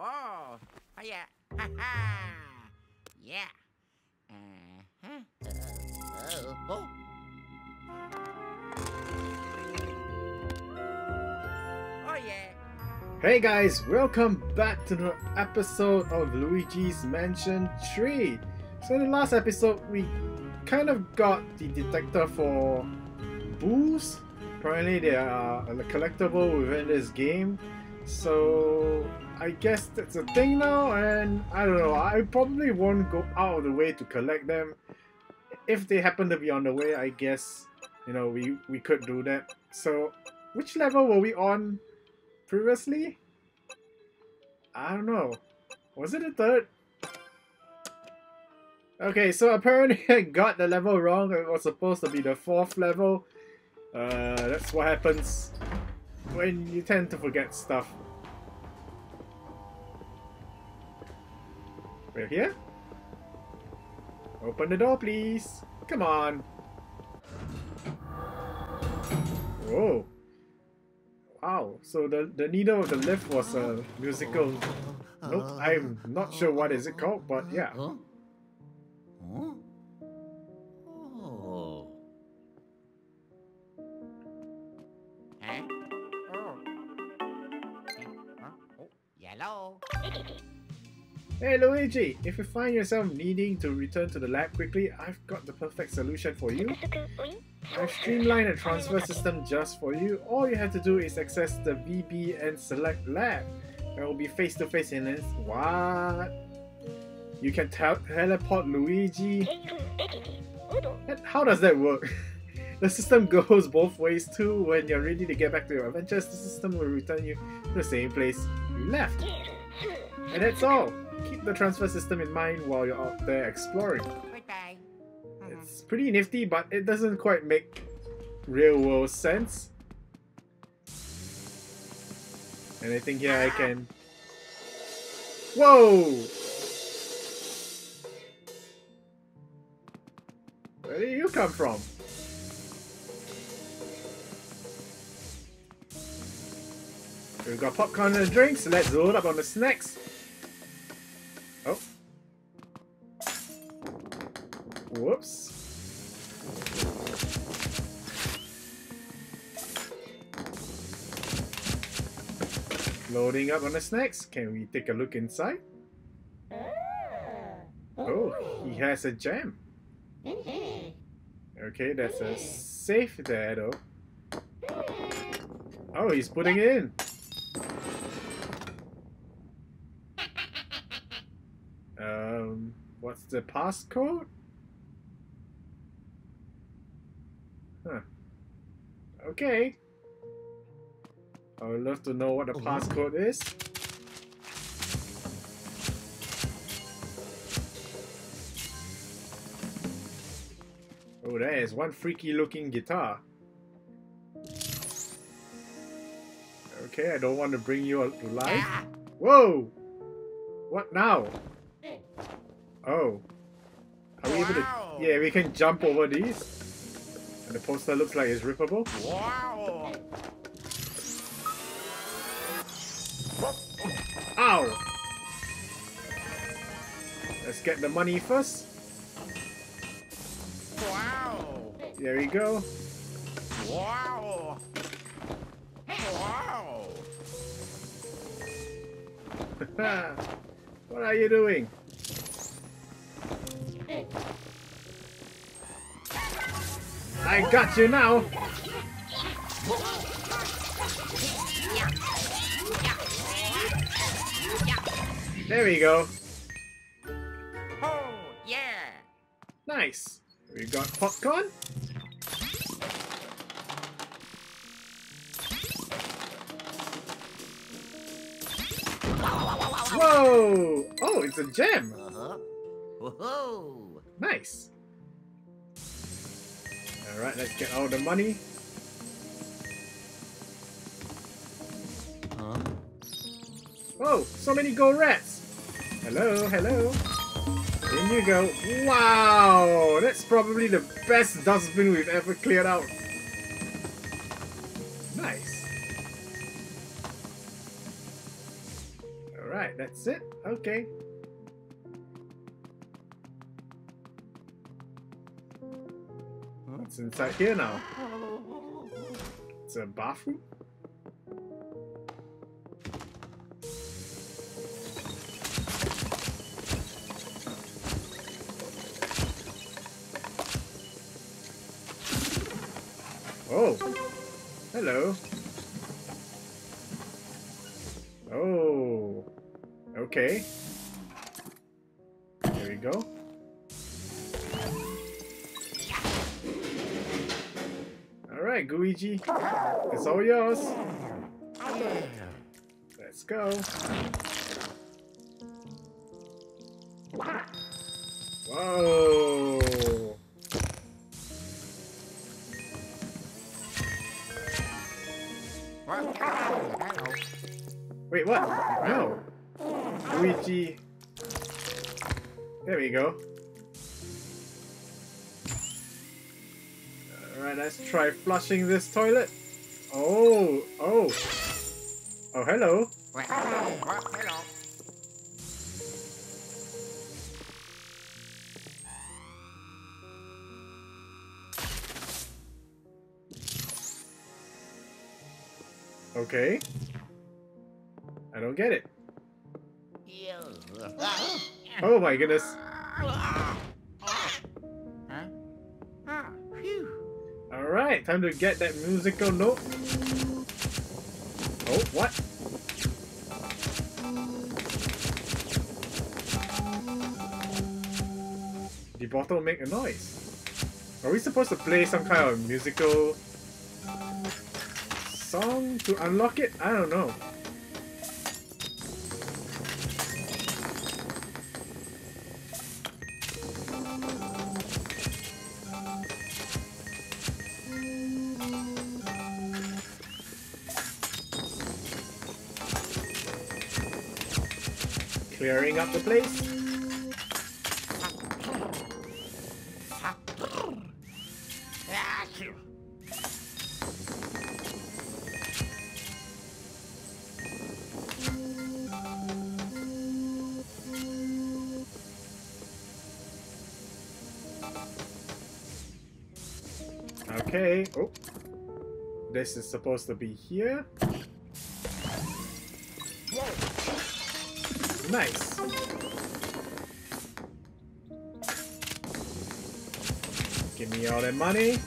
Oh, yeah. Ha ha. Yeah. Uh-huh. Uh, oh. Yeah. Hey guys, welcome back to the episode of Luigi's Mansion 3. So in the last episode, we kind of got the detector for Boos. Apparently they are a collectible within this game. So I guess that's a thing now and I don't know, I probably won't go out of the way to collect them. If they happen to be on the way, I guess, you know, we, we could do that. So which level were we on previously? I don't know. Was it a third? Okay, so apparently I got the level wrong. It was supposed to be the fourth level. Uh, that's what happens when you tend to forget stuff. We're here? Open the door, please. Come on. Whoa. Wow, so the, the needle of the lift was a musical. Nope, I'm not sure what is it called, but yeah. Huh? Oh. Oh. Oh. Hey Luigi, if you find yourself needing to return to the lab quickly, I've got the perfect solution for you. I've streamlined a transfer system just for you. All you have to do is access the VB and select lab. It will be face to face in this. What? You can tel teleport Luigi? How does that work? the system goes both ways too. When you're ready to get back to your adventures, the system will return you to the same place you left. And that's all. Keep the transfer system in mind while you're out there exploring. Goodbye. Uh-huh. It's pretty nifty, but it doesn't quite make real world sense. And I think here I can... Whoa! Where did you come from? We've got popcorn and drinks, so let's load up on the snacks. Whoops. Loading up on the snacks. Can we take a look inside? Ah. Oh, he has a gem. Mm-hmm. Okay, that's a mm-hmm. safe there though. Mm-hmm. Oh, he's putting it in. Um, what's the passcode? Huh. Okay. I would love to know what the passcode is. Oh, there is one freaky looking guitar. Okay, I don't want to bring you to life. Ah, Whoa! What now? Oh. Are we able to... Yeah, we can jump over these. And the poster looks like it's rippable. wow. Ow! Let's get the money first. Wow. There we go. Wow. Wow. what are you doing? I got you now. There we go. Oh, yeah. Nice. We got popcorn. Whoa! Oh, it's a gem. Uh-huh. Whoa. Nice. Alright, let's get all the money. Huh? Oh, so many gold rats. Hello, hello. In you go. Wow, that's probably the best dustbin we've ever cleared out. Nice. Alright, that's it? Okay. What's inside here now? It's a bathroom? Oh! Hello. Oh. Okay. There we go. Gooigi. It's all yours. Let's go. Whoa. Wait, what? No. Luigi. There we go. Let's try flushing this toilet. Oh, oh. Oh, hello. Hello. Okay. I don't get it. Oh my goodness. Time to get that musical note. Oh, what? The bottle make a noise. Are we supposed to play some kind of musical song to unlock it? I don't know. Clearing up the place. Okay. Oh. This is supposed to be here. Nice. Give me all that money.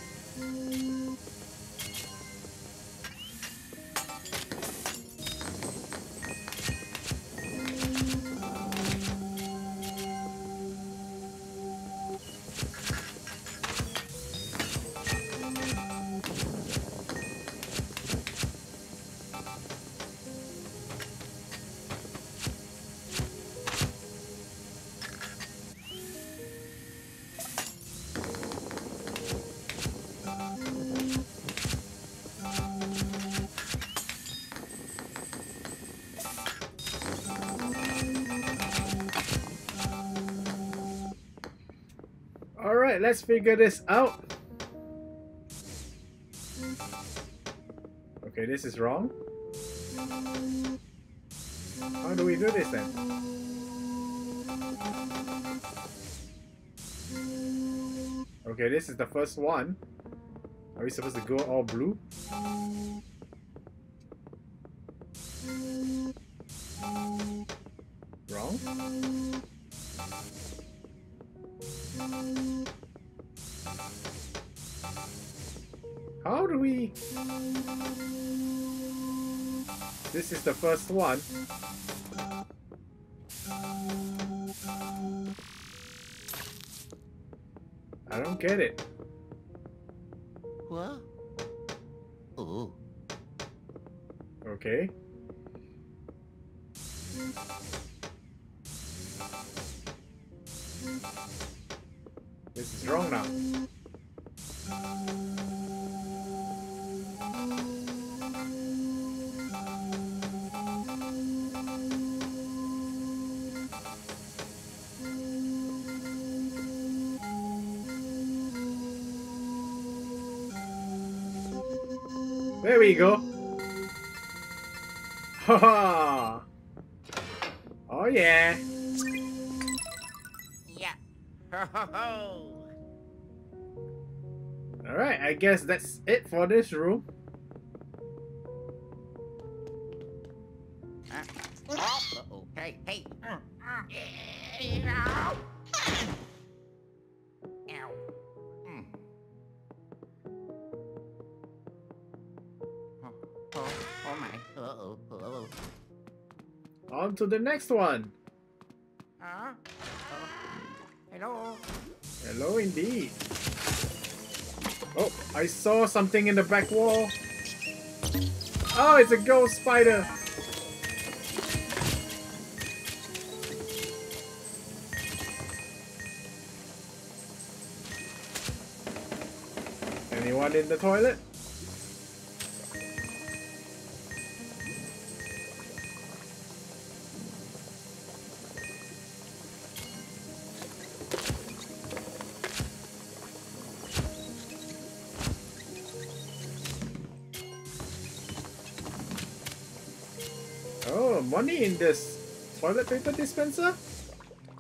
Let's figure this out. Okay, this is wrong. How do we do this then? Okay, this is the first one. Are we supposed to go all blue? Wrong? How do we... This is the first one. I don't get it. What? Oh. Okay. Yeah. Yeah. Ho ho ho. Alright, I guess that's it for this room. Uh, Uh-oh. Hey, hey. Mm, mm. On to the next one. Uh, oh. Hello? Hello indeed. Oh, I saw something in the back wall. Oh, it's a ghost spider. Anyone in the toilet? Money in this toilet paper dispenser?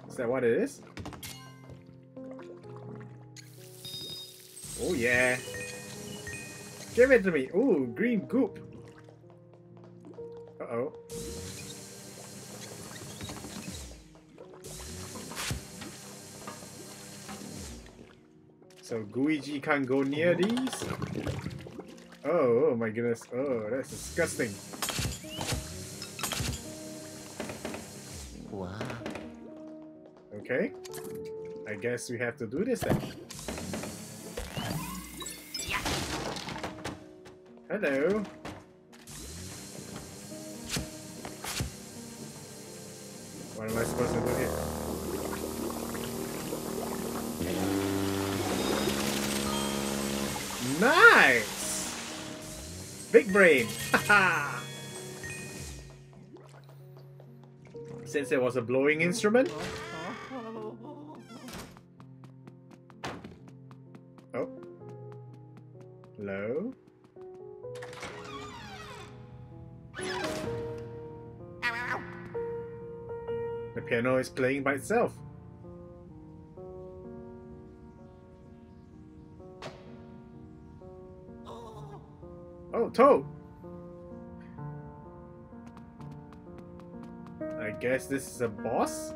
Is that what it is? Oh yeah. Give it to me. Ooh, green goop. Uh-oh. So Gooigi can't go near these? Oh, oh my goodness. Oh, that's disgusting. I guess we have to do this then. Hello. What am I supposed to do here? Nice! Big brain! Since it was a blowing instrument? Is playing by itself. Oh, Toad! I guess this is a boss?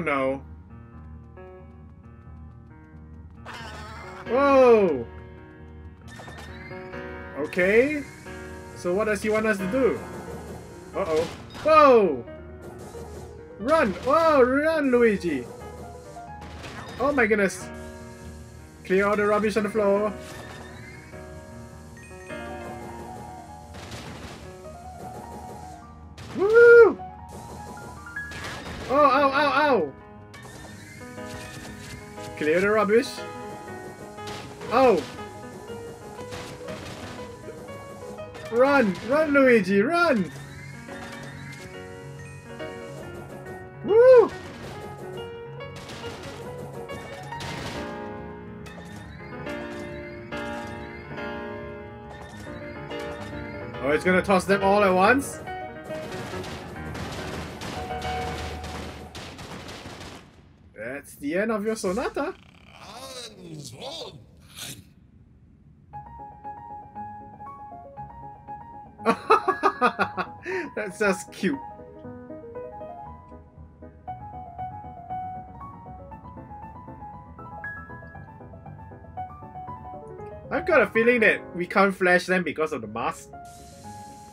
No. Whoa! Okay. So what does he want us to do? Uh-oh. Whoa! Run! Whoa! Run, Luigi! Oh my goodness. Clear all the rubbish on the floor. Clear the rubbish. Oh! Run! Run, Luigi! Run! Woo! Oh, it's gonna toss them all at once? The end of your sonata. That's just cute. I've got a feeling that we can't flash them because of the mask.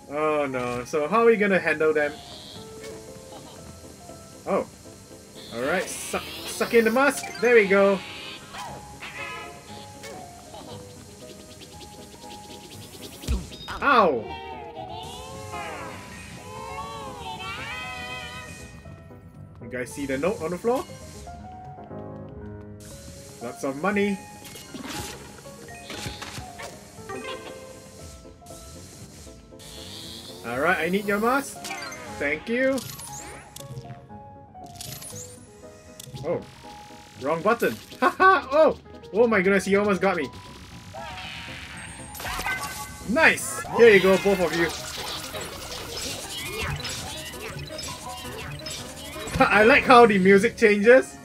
Oh no, so how are we gonna handle them? Oh. Alright, suck, in the mask. There we go. Ow! You guys see the note on the floor? Lots of money. Alright, I need your mask. Thank you. Oh. Wrong button. Haha! oh! Oh my goodness, he almost got me. Nice! Here you go, both of you. I like how the music changes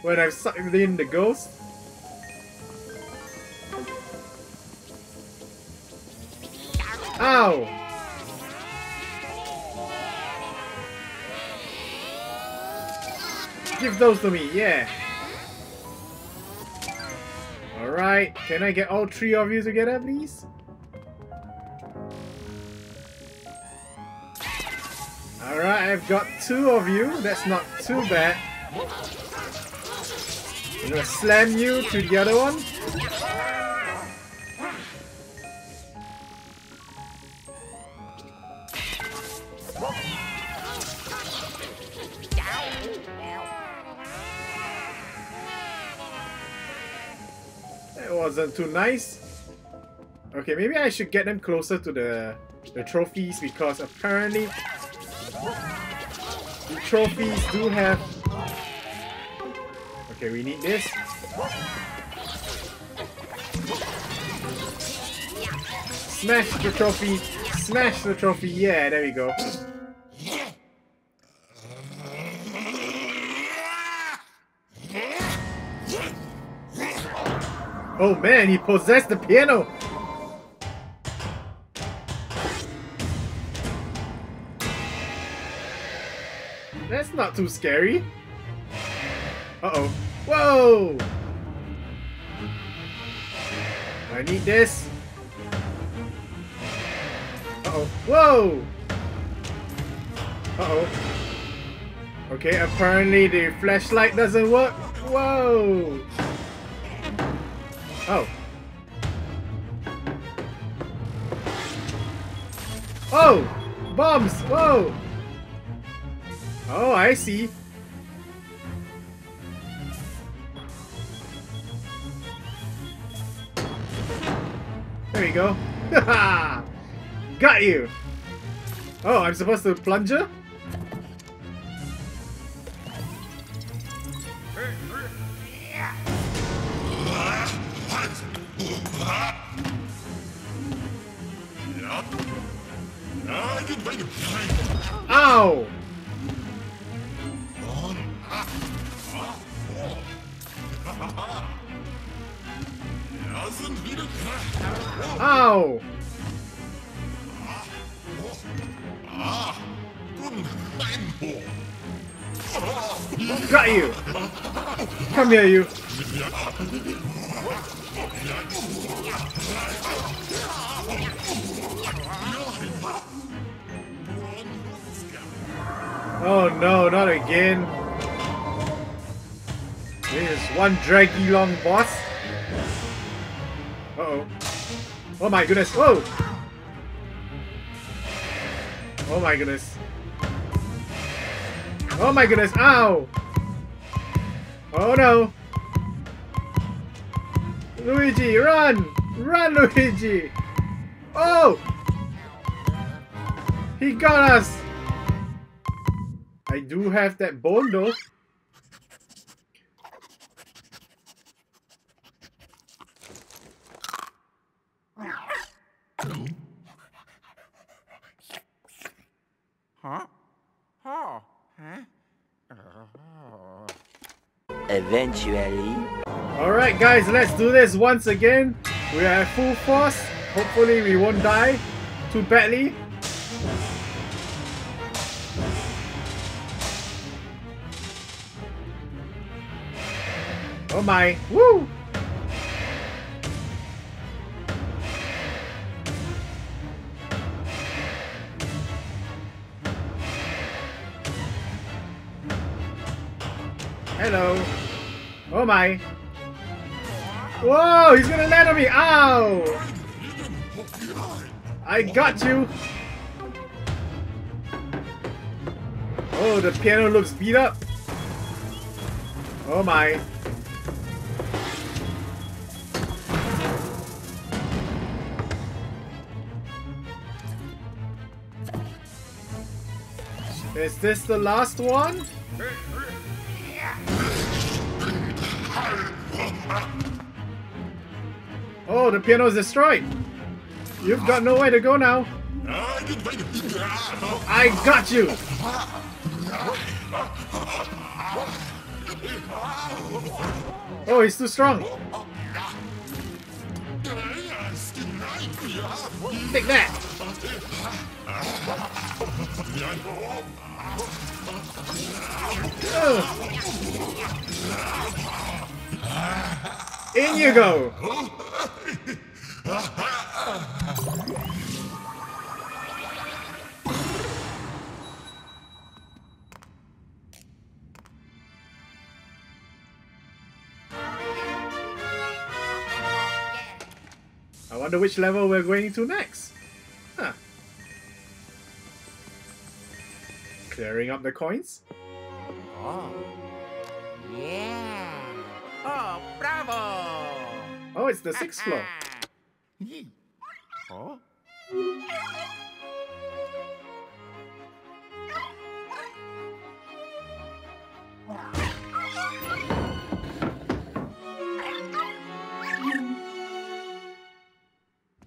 when I've sucked in the ghost. Ow! Give those to me, yeah. Alright, can I get all three of you together, please? Alright, I've got two of you. That's not too bad. I'm gonna slam you to the other one. Wasn't too nice. Okay, maybe I should get them closer to the the trophies because apparently the trophies do have... Okay, we need this. Smash the trophy! Smash the trophy! Yeah, there we go. Oh man, he possessed the piano! That's not too scary. Uh-oh. Whoa! I need this. Uh-oh. Whoa! Uh-oh. Okay, apparently the flashlight doesn't work. Whoa! Oh. Oh! Bombs! Whoa! Oh, I see. There you go. Got you! Oh, I'm supposed to plunger? Ow! Ow! Got you! Come here, you! Oh no, not again! This is one draggy long boss. Uh oh. Oh my goodness. Whoa! Oh my goodness. Oh my goodness. Ow! Oh no! Luigi, run! Run, Luigi! Oh! He got us! I do have that bone though. Huh? Oh, huh? Oh. Eventually. Alright guys, let's do this once again. We are at full force. Hopefully we won't die too badly. Oh my. Woo! Hello. Oh my. Whoa, he's gonna land on me. Ow! I got you! Oh, the piano looks beat up. Oh my. Is this the last one? Oh, the piano is destroyed. You've got nowhere to go now. I got you. Oh, he's too strong. Take that. In you go. I wonder which level we're going to next. Huh. Clearing up the coins? Oh. Yeah. Oh, bravo. Oh, it's the sixth floor. Yee. Oh.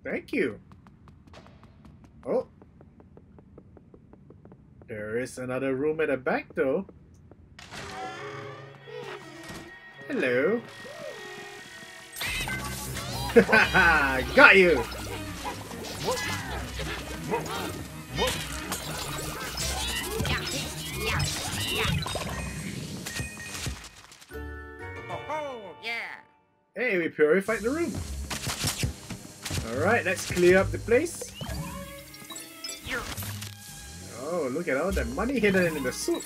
Thank you. Oh. There is another room at the back though. Hello. Got you! Hey, we purified the room. Alright, let's clear up the place. Oh, look at all that money hidden in the soup.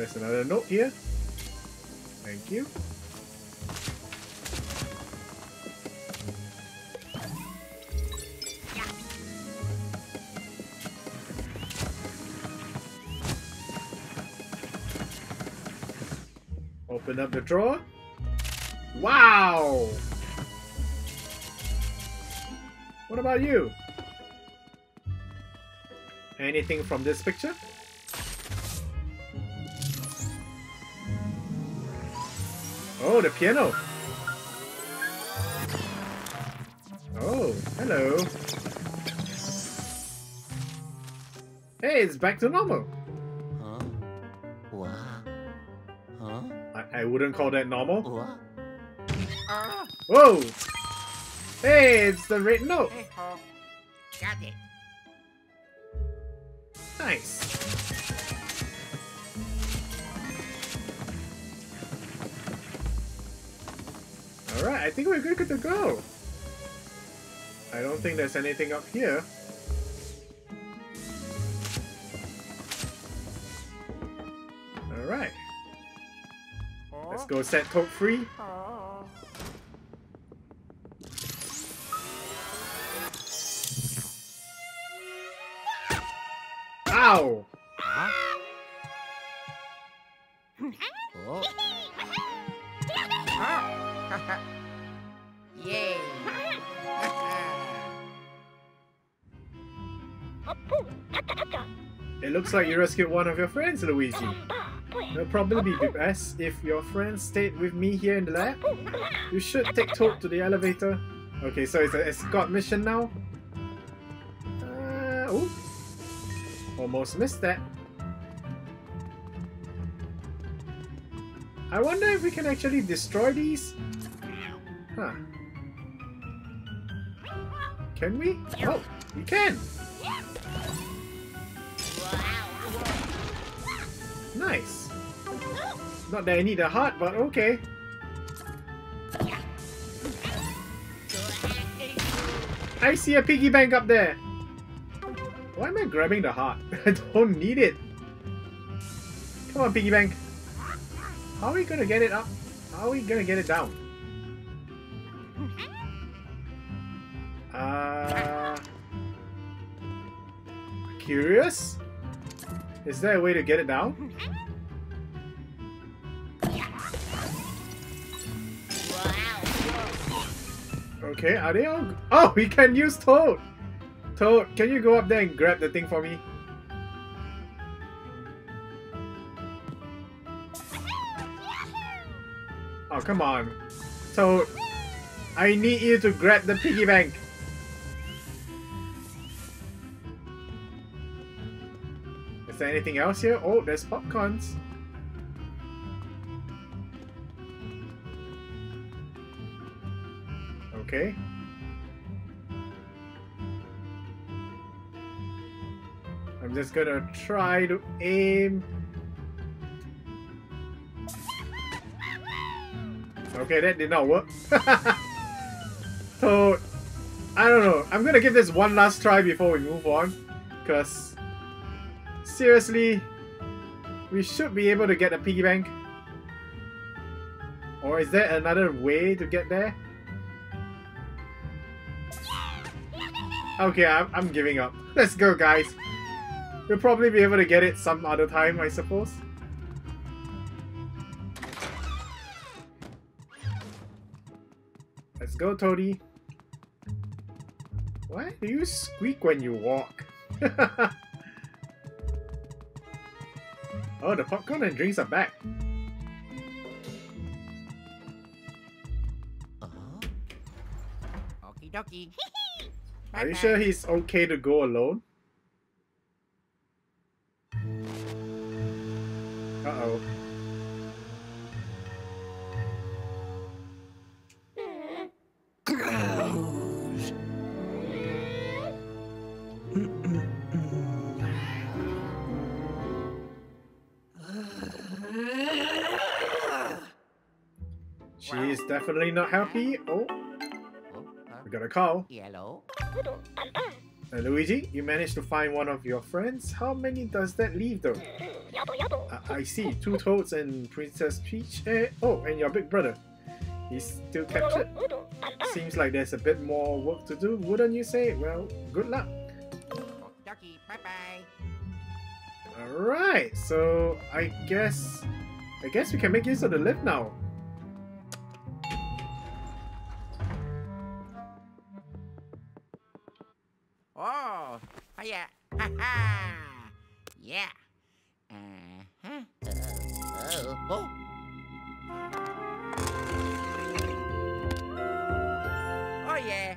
There's another note here. Thank you. Open up the drawer. Wow! What about you? Anything from this picture? Oh, the piano. Oh, hello. Hey, it's back to normal. Huh? What? Huh? I, I wouldn't call that normal. What? Oh, Whoa! Hey, it's the red note. hey. Got it. Nice. I think we're good, to go. I don't think there's anything up here. Alright, let's go set Toad free. Ow! Looks like you rescued one of your friends, Luigi. It'll probably be best if your friend stayed with me here in the lab. You should take Toad to the elevator. Okay, so it's an escort mission now. Uh. Almost missed that. I wonder if we can actually destroy these? Huh. Can we? Oh, we can! Not that I need a heart, but okay. I see a piggy bank up there. Why am I grabbing the heart? I don't need it. Come on, piggy bank. How are we gonna get it up? How are we gonna get it down? Uh, curious? Is there a way to get it down? Okay, are they all... Oh, we can use Toad! Toad, can you go up there and grab the thing for me? Oh, come on. Toad, I need you to grab the piggy bank. Is there anything else here? Oh, there's popcorns. Okay. I'm just gonna try to aim. Okay, that did not work. so, I don't know. I'm gonna give this one last try before we move on. Because, seriously, we should be able to get a piggy bank. Or is there another way to get there? Okay, I'm, I'm giving up. Let's go, guys. We'll probably be able to get it some other time, I suppose. Let's go, Toadie. Why do you squeak when you walk? oh, the popcorn and drinks are back. Uh -huh. Okie dokie. Are you sure he's okay to go alone? Uh-oh. She is definitely not happy. Oh, oh we got a call. Hello? Uh, Luigi, you managed to find one of your friends. How many does that leave though? Uh, I see, two Toads and Princess Peach. Eh, oh, and your big brother. He's still captured. Seems like there's a bit more work to do, wouldn't you say? Well, good luck. Alright, so I guess... I guess we can make use of the lift now. yeah. Uh-huh. Uh, oh. Oh yeah.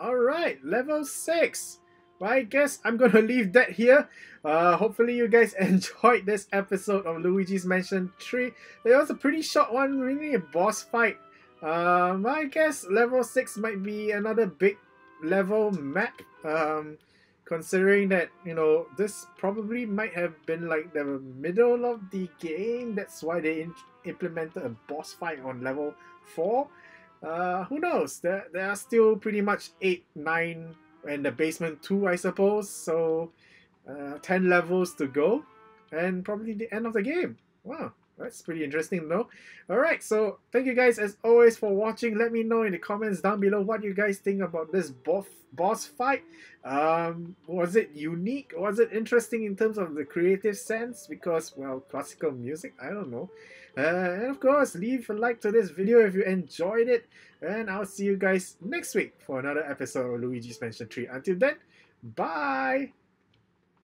Alright, level 6. Well, I guess I'm gonna leave that here. Uh, hopefully you guys enjoyed this episode of Luigi's Mansion 3. It was a pretty short one, really a boss fight. Um, I guess level 6 might be another big level map. Um, considering that, you know, this probably might have been like the middle of the game. That's why they implemented a boss fight on level 4. Uh, who knows? There, there are still pretty much 8, 9, and the basement 2, I suppose. So, uh, 10 levels to go. And probably the end of the game. Wow. That's pretty interesting to know. Alright, so thank you guys as always for watching. Let me know in the comments down below what you guys think about this boss boss fight. Um, was it unique? Was it interesting in terms of the creative sense? Because, well, classical music? I don't know. Uh, and of course, leave a like to this video if you enjoyed it. And I'll see you guys next week for another episode of Luigi's Mansion 3. Until then, bye!